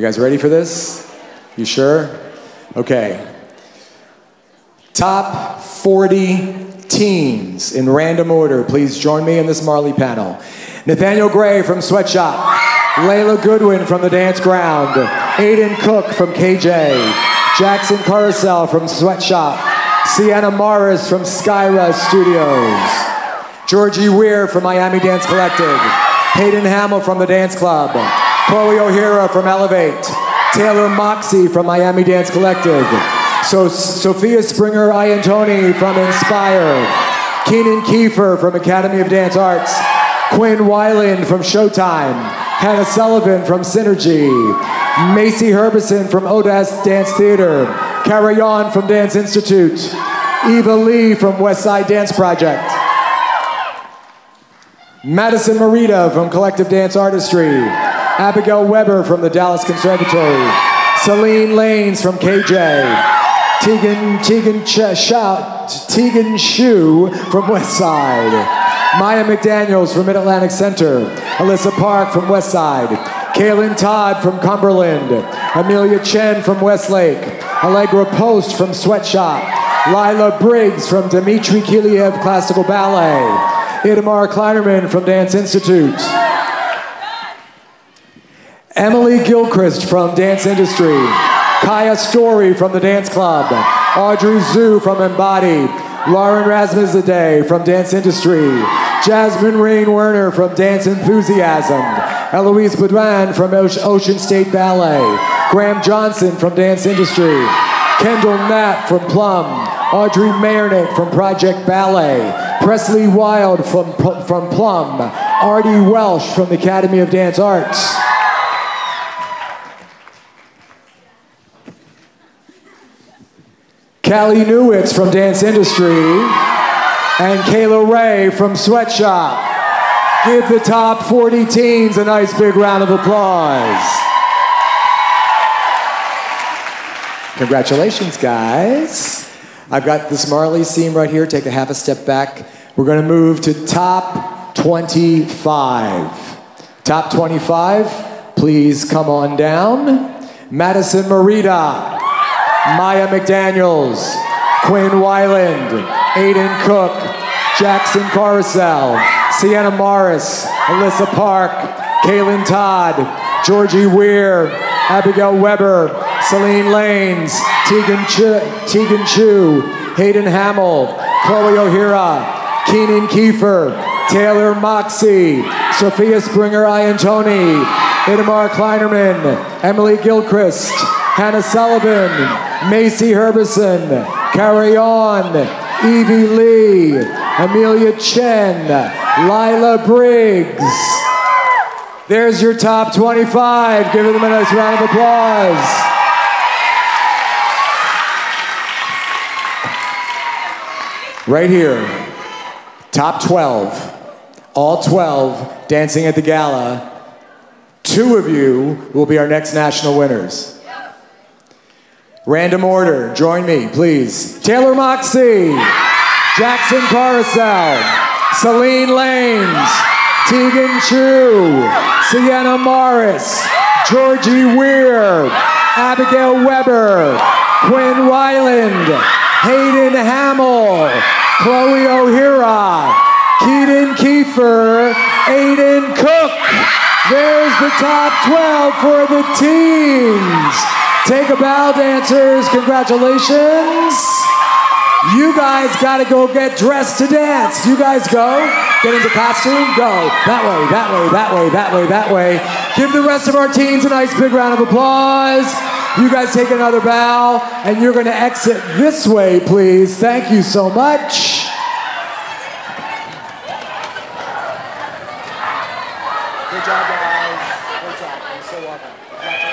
You guys ready for this? You sure? Okay. Top 40 teens in random order. Please join me in this Marley panel. Nathaniel Gray from Sweatshop. Layla Goodwin from the Dance Ground. Aiden Cook from KJ. Jackson Carousel from Sweatshop. Sienna Morris from Skyra Studios. Georgie Weir from Miami Dance Collective. Hayden Hamill from the Dance Club. Chloe O'Hara from Elevate. Taylor Moxie from Miami Dance Collective. So Sophia Springer Iantoni from Inspire. Keenan Kiefer from Academy of Dance Arts. Quinn Weiland from Showtime. Hannah Sullivan from Synergy. Macy Herbison from Odas Dance Theater. Kara Yon from Dance Institute. Eva Lee from West Side Dance Project. Madison Marita from Collective Dance Artistry. Abigail Weber from the Dallas Conservatory. Celine Lanes from KJ. Tegan, Tegan Ch- Shout, Tegan Shu from Westside, Maya McDaniels from Mid Atlantic Center. Alyssa Park from Westside, Kaylin Todd from Cumberland. Amelia Chen from Westlake. Allegra Post from Sweatshop. Lila Briggs from Dmitry Kulev Classical Ballet. Itamar Kleinerman from Dance Institute. Emily Gilchrist from Dance Industry. Kaya Story from the Dance Club. Audrey Zhu from Embody. Lauren Rasmussen from Dance Industry. Jasmine Rain Werner from Dance Enthusiasm. Eloise Baudouin from Ocean State Ballet. Graham Johnson from Dance Industry. Kendall Knapp from Plum. Audrey Mayernick from Project Ballet. Presley Wild from, from Plum. Artie Welsh from the Academy of Dance Arts. Callie Newitz from Dance Industry, and Kayla Ray from Sweatshop. Give the top 40 teens a nice big round of applause. Congratulations, guys. I've got this Marley seam right here. Take a half a step back. We're going to move to top 25. Top 25, please come on down. Madison Marita. Maya McDaniels, Quinn Weiland, Aiden Cook, Jackson Carousel, Sienna Morris, Alyssa Park, Kaylin Todd, Georgie Weir, Abigail Weber, Celine Lanes, Tegan Chu, Tegan Chu Hayden Hamill, Chloe O'Hara, Keenan Kiefer, Taylor Moxie, Sophia Springer Iantoni, Itamar Kleinerman, Emily Gilchrist, Hannah Sullivan, Macy Herbison, Kara Yon, Evie Lee, Amelia Chen, Lila Briggs. There's your top 25. Give them a nice round of applause. Right here, top 12, all 12 dancing at the gala. Two of you will be our next national winners. Random order, join me, please. Taylor Moxie, Jackson Carousel, Celine Lanes, Tegan Chu, Sienna Morris, Georgie Weir, Abigail Weber, Quinn Weiland, Hayden Hamill, Chloe O'Hara, Keaton Kiefer, Aiden Cook. There's the top 12 for the teams. Take a bow, dancers. Congratulations. You guys got to go get dressed to dance. You guys go. Get into costume. Go. That way, that way, that way, that way, that way. Give the rest of our teens a nice big round of applause. You guys take another bow, and you're to exit this way, please. Thank you so much. Good job, guys. Good job. You're so welcome.